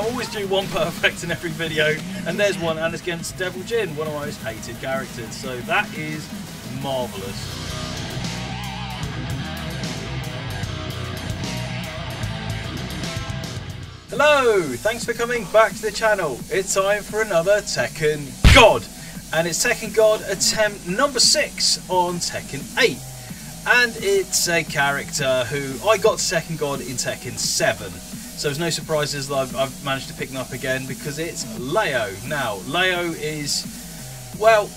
Always doing one perfect in every video, and there's one, and it's against Devil Jin, one of my most hated characters. So that is marvellous. Hello, thanks for coming back to the channel. It's time for another Tekken God, and it's Tekken God attempt number six on Tekken 8. And it's a character who I got to Tekken God in Tekken 7. So there's no surprises that I've, I've managed to pick them up again because it's Leo. Now, Leo is, well,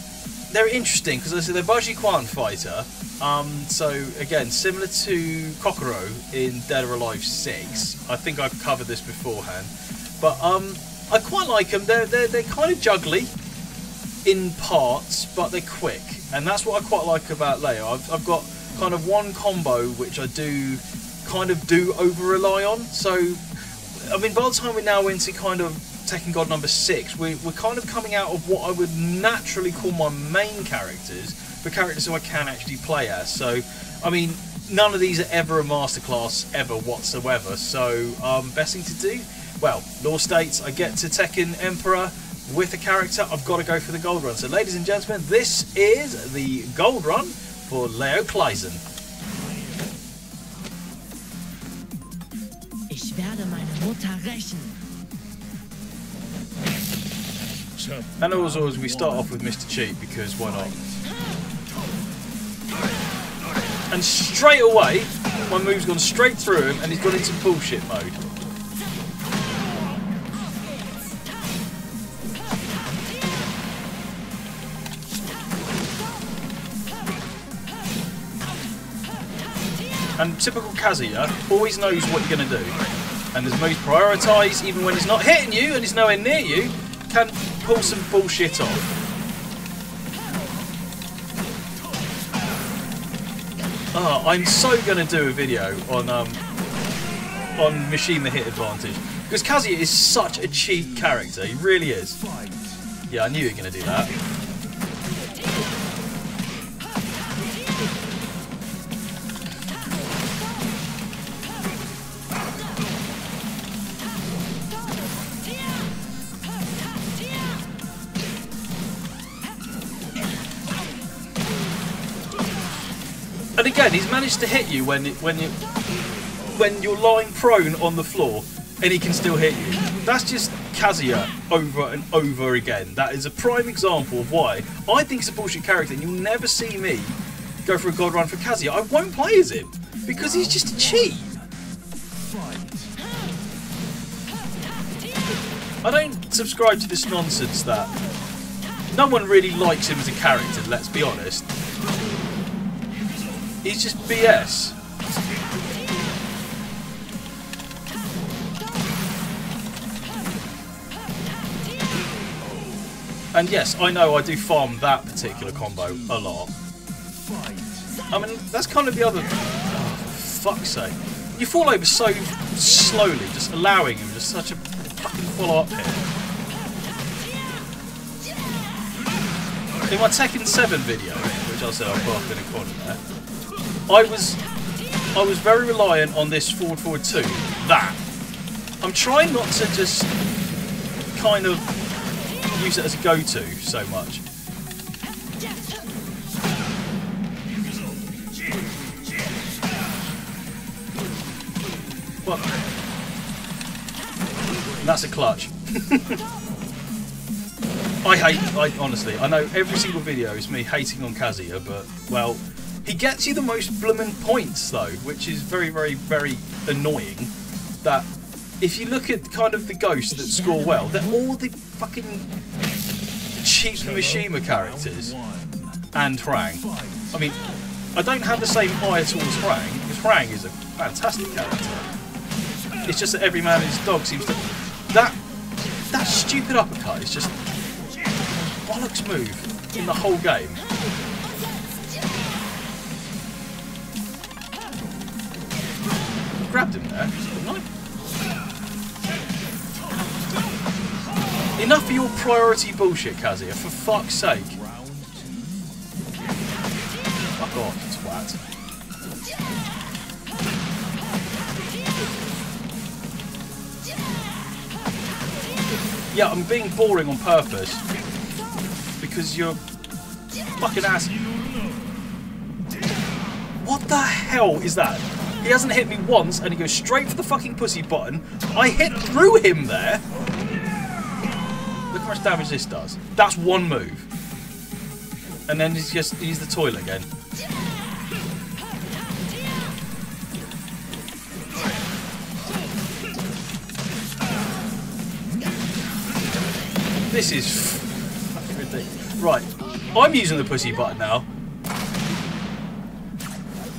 they're interesting because they're Baji Quan fighter. Um, so again, similar to Kokoro in Dead or Alive 6. I think I've covered this beforehand. But um, I quite like them. They're, they're, they're kind of juggly in parts, but they're quick. And that's what I quite like about Leo. I've, I've got kind of one combo which I do kind of do over rely on. So, I mean, by the time we're now into kind of Tekken God number six, we, we're kind of coming out of what I would naturally call my main characters, the characters who I can actually play as. So, I mean, none of these are ever a masterclass ever whatsoever. So, um, best thing to do, well, law states I get to Tekken Emperor with a character, I've got to go for the gold run. So, ladies and gentlemen, this is the gold run for Leo Kliesen. And as always, we start off with Mr. Cheat because why not? And straight away, my move's gone straight through him and he's gone into bullshit mode. And typical Kazuya always knows what you're going to do. And his moves prioritise, even when he's not hitting you and he's nowhere near you, can pull some bullshit off. Oh, I'm so going to do a video on um, on Machine the Hit Advantage. Because Kazuya is such a cheap character, he really is. Yeah, I knew you were going to do that. He's managed to hit you when it, when you when you're lying prone on the floor, and he can still hit you. That's just Kazuya over and over again. That is a prime example of why I think it's a bullshit character, and you'll never see me go for a god run for Kazuya. I won't play as him because he's just a cheat. I don't subscribe to this nonsense that no one really likes him as a character. Let's be honest. He's just BS. And yes, I know I do farm that particular combo a lot. I mean, that's kind of the other... Oh, fuck's sake. You fall over so slowly, just allowing him just such a fucking follow-up hit. In my Tekken 7 video, in a corner I was I was very reliant on this forward forward two. That. I'm trying not to just kind of use it as a go-to so much. Well, that's a clutch. I hate, I honestly, I know every single video is me hating on Kazuya, but, well, he gets you the most bloomin' points though, which is very, very, very annoying. That if you look at kind of the ghosts that score well, they're all the fucking cheap Mishima characters and Hwoarang. I mean, I don't have the same eye towards Hwoarang, because Hwoarang is a fantastic character. It's just that every man and his dog seems to... That, that stupid uppercut is just bollocks move in the whole game. grabbed him there. Enough of your priority bullshit, Kazuya, for fuck's sake. Fuck off, twat. Yeah, I'm being boring on purpose. Because you're fucking ass. What the hell is that? He hasn't hit me once and he goes straight for the fucking pussy button. I hit through him there. Look how much damage this does. That's one move. And then he's just he's the toilet again. This is. Right, I'm using the pussy button now.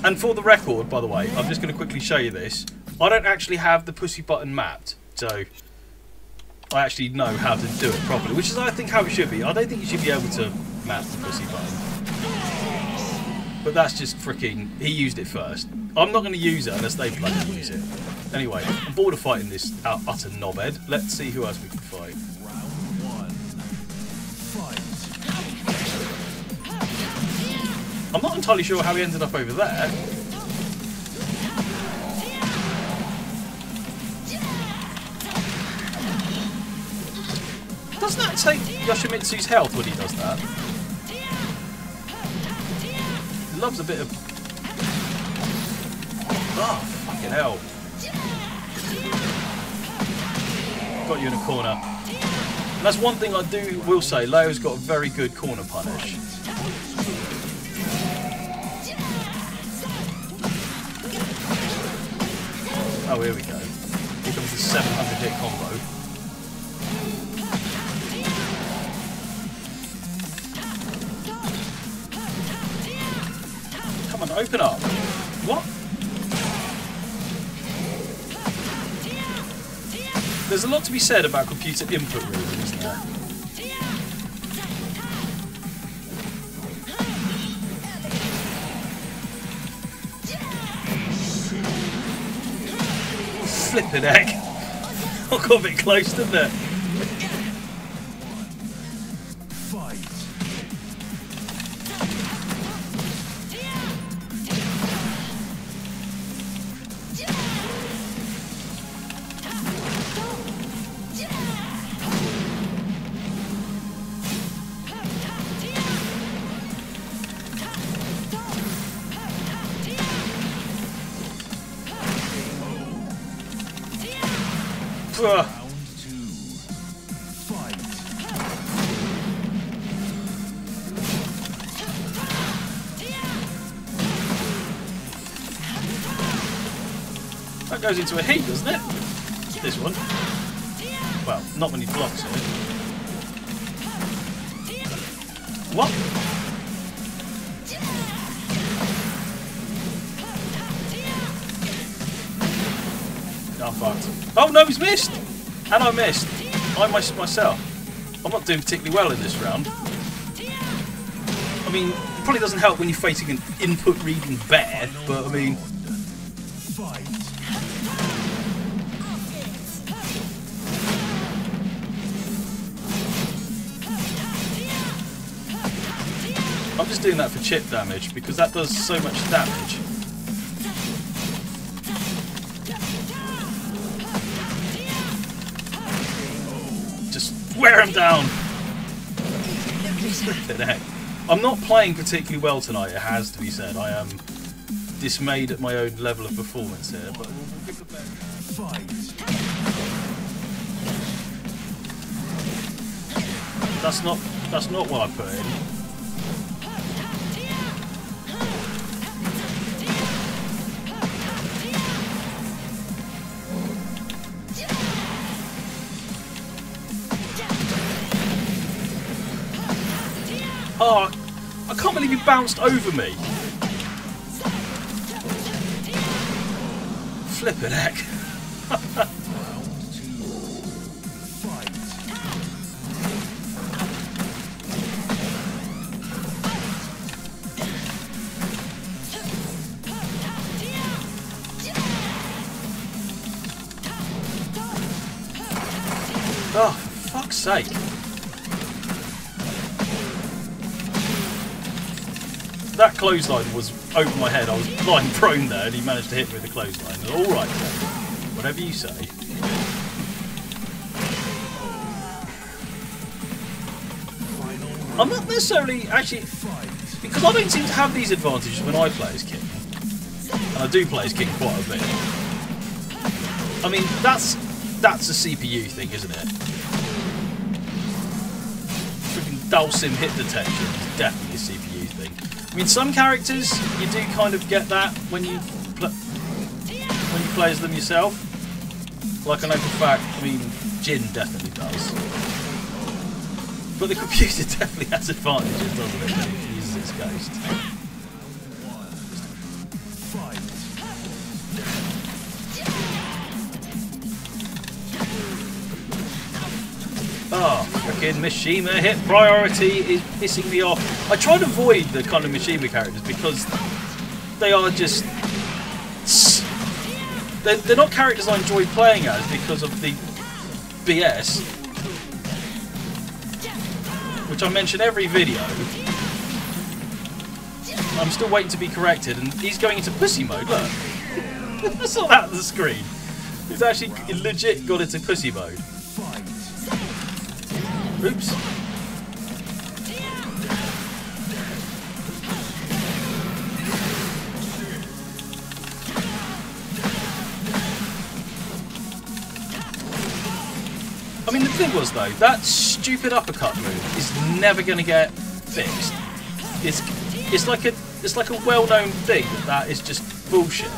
And for the record, by the way, I'm just going to quickly show you this. I don't actually have the pussy button mapped, so I actually know how to do it properly, which is, I think, how it should be. I don't think you should be able to map the pussy button. But that's just freaking... He used it first. I'm not going to use it unless they bloody use it. Anyway, I'm bored of fighting this utter knobhead. Let's see who else we can fight. Entirely sure how he ended up over there. Doesn't that take Yoshimitsu's health when he does that? Loves a bit of... Oh, fucking hell. Got you in a corner. And that's one thing I do will say, Leo's got a very good corner punish. Oh, here we go. Here comes the 700 hit combo. Come on, open up. What? There's a lot to be said about computer input reading, isn't there? Flipping heck. I got a bit close, didn't it? Goes into a heat, doesn't it? This one. Well, not he blocks it. What? Oh, fucked. Oh, no, he's missed! And I missed. I missed myself. I'm not doing particularly well in this round. I mean, it probably doesn't help when you're facing an input reading bear, but I mean, just doing that for chip damage because that does so much damage. Just wear him down. I'm not playing particularly well tonight, it has to be said. I am dismayed at my own level of performance here, but. That's not that's not what I put in. Bounced over me. Flippin' heck. Oh, fuck's sake. That clothesline was over my head. I was lying prone there and he managed to hit me with the clothesline. Alright then. Whatever you say. I'm not necessarily actually because I don't seem to have these advantages when I play as King, and I do play as King quite a bit. I mean, that's that's a CPU thing, isn't it? Freaking Dulcim hit detection is definitely a CPU. I mean, some characters you do kind of get that when you when you play as them yourself. Like I know for a fact, I mean, Jin definitely does. But the computer definitely has advantages, doesn't it, when it uses its ghost. Ah, oh, freaking Mishima hit priority is pissing me off. I try to avoid the kind of Mishima characters because they are just. They're, they're not characters I enjoy playing as because of the BS, which I mention every video. I'm still waiting to be corrected, and he's going into pussy mode. Look, I saw that on the screen. He's actually legit got into pussy mode. Oops. Thing was though, that stupid uppercut move is never going to get fixed. It's it's like a it's like a well-known thing that that is just bullshit.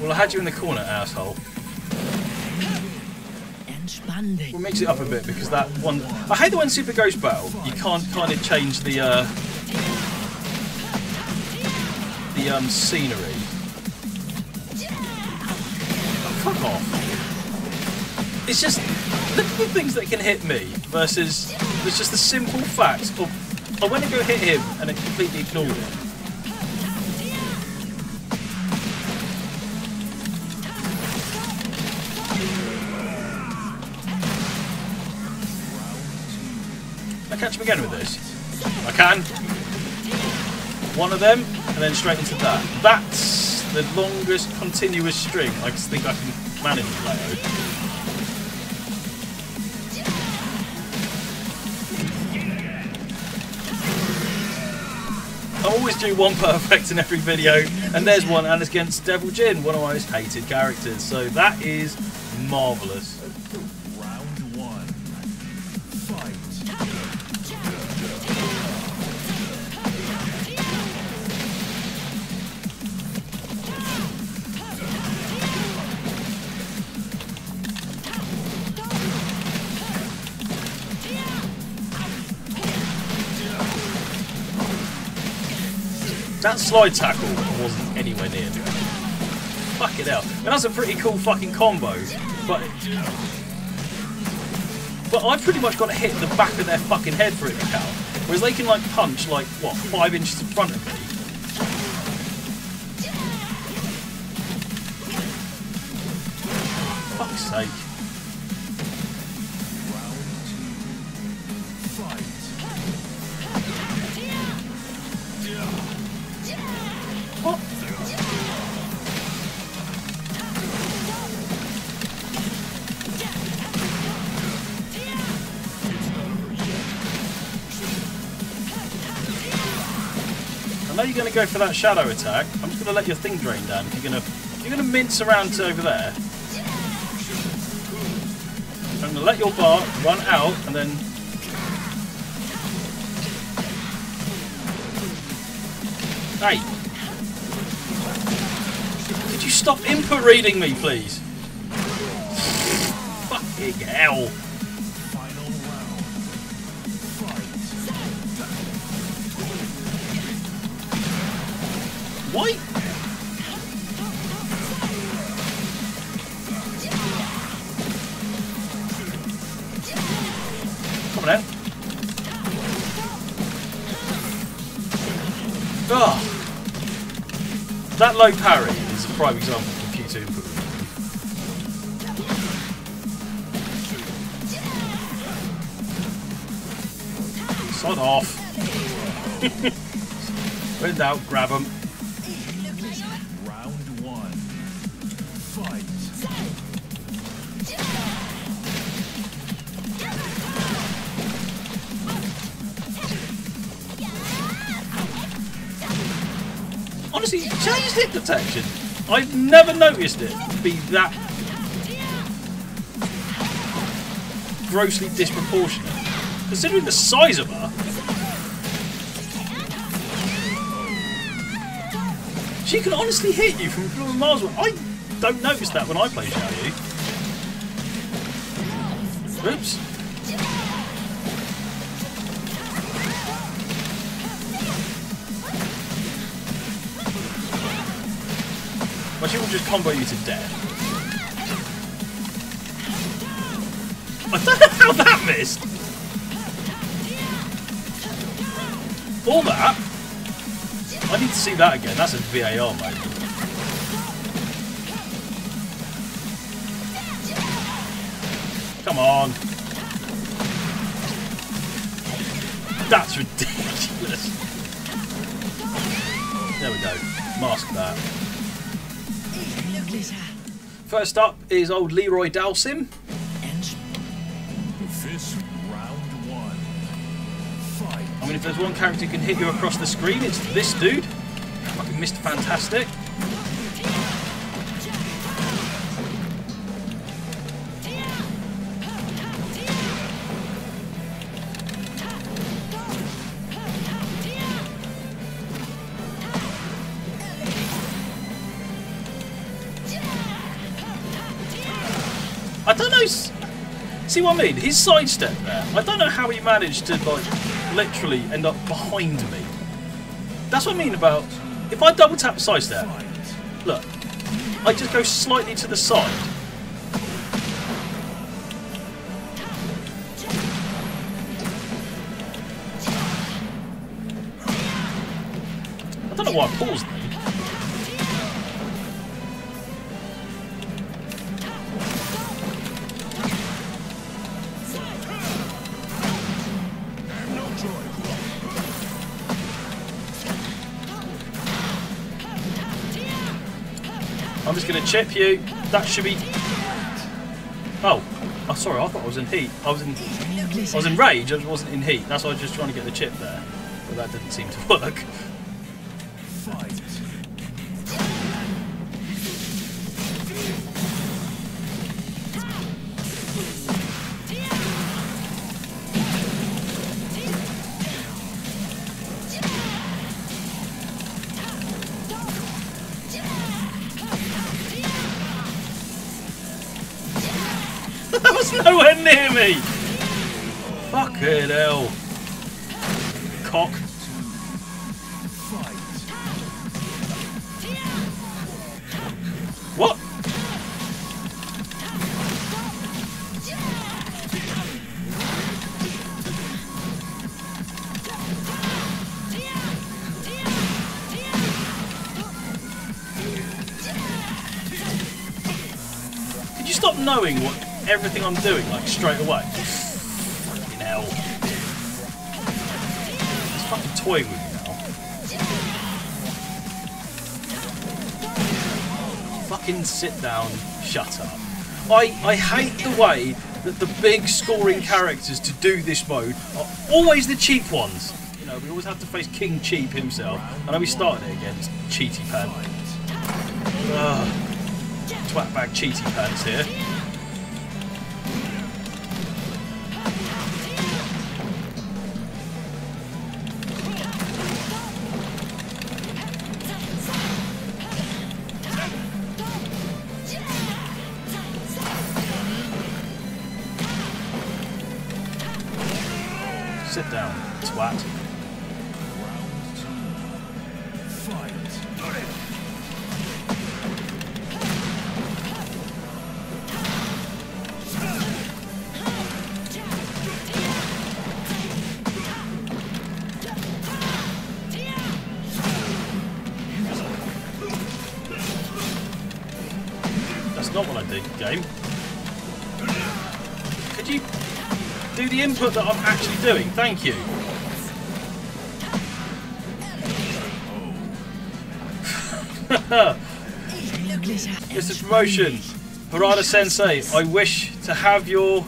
Well, I had you in the corner, asshole. We'll mix it up a bit because that one. I hate the one Super Ghost Battle. You can't kind of change the uh, the um, scenery. Oh, fuck off. It's just look at the things that can hit me versus it's just the simple fact of I went to go hit him and it completely ignored it. I catch him again with this. I can. One of them, and then straight into that. That's the longest continuous string I think I can manage with Leo. I always do one perfect in every video, and there's one, and it's against Devil Jin, one of my most hated characters. So that is marvellous. That slide tackle wasn't anywhere near me. Fucking hell. And that's a pretty cool fucking combo. But But I've pretty much got to hit the back of their fucking head for it to count. Whereas they can like punch like what, five inches in front of me. Fuck's sake. You're going to go for that shadow attack. I'm just going to let your thing drain down. You're going to, you're going to mince around to over there. I'm going to let your bar run out and then. Hey, could you stop input reading me, please? Fucking hell. Why? Come on. Oh. That low parry is a prime example of computer input. Sod off. when doubt, grab them. Changed hit detection. I've never noticed it be that grossly disproportionate. Considering the size of her. She can honestly hit you from miles away. I don't notice that when I play Yu. Oops. Well, she will just combo you to death. I don't know how that missed. All that. I need to see that again. That's a VAR moment. Come on. That's ridiculous. There we go. Mask that. Glücklicher. First up is old Leroy Dhalsim. This round one. Fight. I mean, if there's one character who can hit you across the screen, it's this dude. Fucking Mr. Fantastic. I don't know. See what I mean? His sidestep there. I don't know how he managed to like literally end up behind me. That's what I mean about if I double tap sidestep. Look, I just go slightly to the side. I don't know why I paused going to chip you. That should be. Oh, oh, sorry. I thought I was in heat. I was in. I was in rage. I wasn't in heat. That's why I was just trying to get the chip there, but that didn't seem to work. What? Could you stop knowing what everything I'm doing like straight away? Fucking hell. It's fucking toying with Fucking sit down, shut up. I, I hate the way that the big scoring characters to do this mode are always the cheap ones. You know, we always have to face King Cheap himself. I know we started it against Cheaty Pan. Ugh. Twatbag Cheaty Pants here. Not what I did, game. Could you do the input that I'm actually doing? Thank you. Mr. Promotion, Harada Sensei, I wish to have your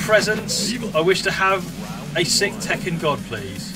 presence. I wish to have a sick Tekken God, please.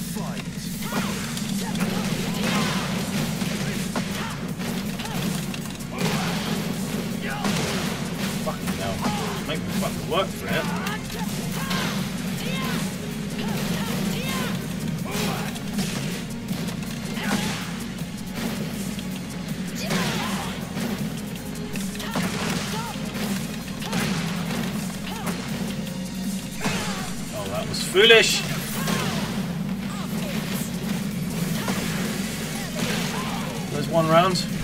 Foolish. There's one round.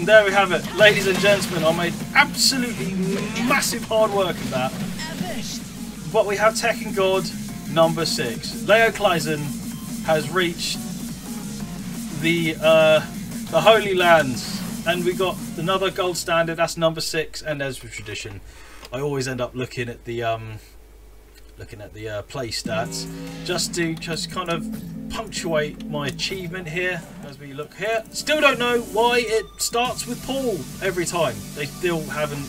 And there we have it, ladies and gentlemen. I made absolutely massive hard work of that. But we have Tekken God number six. Leo Kliesen has reached the uh, the Holy Lands, and we got another gold standard. That's number six. And as with tradition, I always end up looking at the um, looking at the uh, play stats just to just kind of punctuate my achievement here we look here. Still don't know why it starts with Paul every time. They still haven't.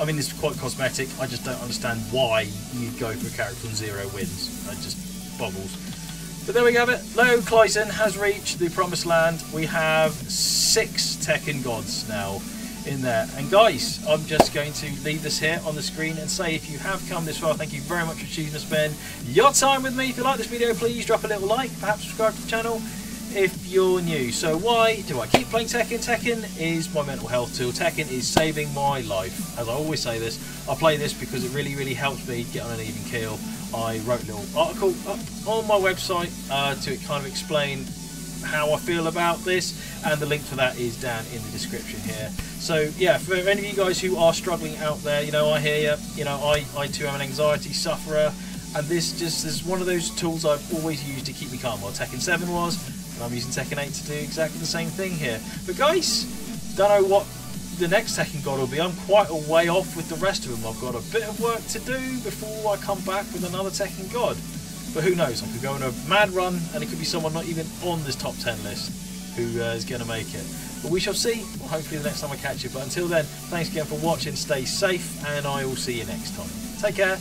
I mean, it's quite cosmetic. I just don't understand why you go for a character from zero wins. It just boggles. But there we have it. Leo Kliesen has reached the promised land. We have six Tekken gods now in there. And guys, I'm just going to leave this here on the screen and say if you have come this far, thank you very much for choosing to spend your time with me. If you like this video, please drop a little like, perhaps subscribe to the channel if you're new. So why do I keep playing Tekken? Tekken is my mental health tool. Tekken is saving my life. As I always say this, I play this because it really, really helps me get on an even keel. I wrote a little article up on my website uh, to kind of explain how I feel about this and the link for that is down in the description here so yeah for any of you guys who are struggling out there you know I hear you you know I, I too am an anxiety sufferer and this just is one of those tools I've always used to keep me calm well Tekken 7 was and I'm using Tekken 8 to do exactly the same thing here but guys don't know what the next Tekken God will be I'm quite a way off with the rest of them I've got a bit of work to do before I come back with another Tekken God but who knows? I could go on a mad run, and it could be someone not even on this top 10 list who uh, is going to make it. But we shall see. Well, hopefully the next time I catch you. But until then, thanks again for watching. Stay safe, and I will see you next time. Take care.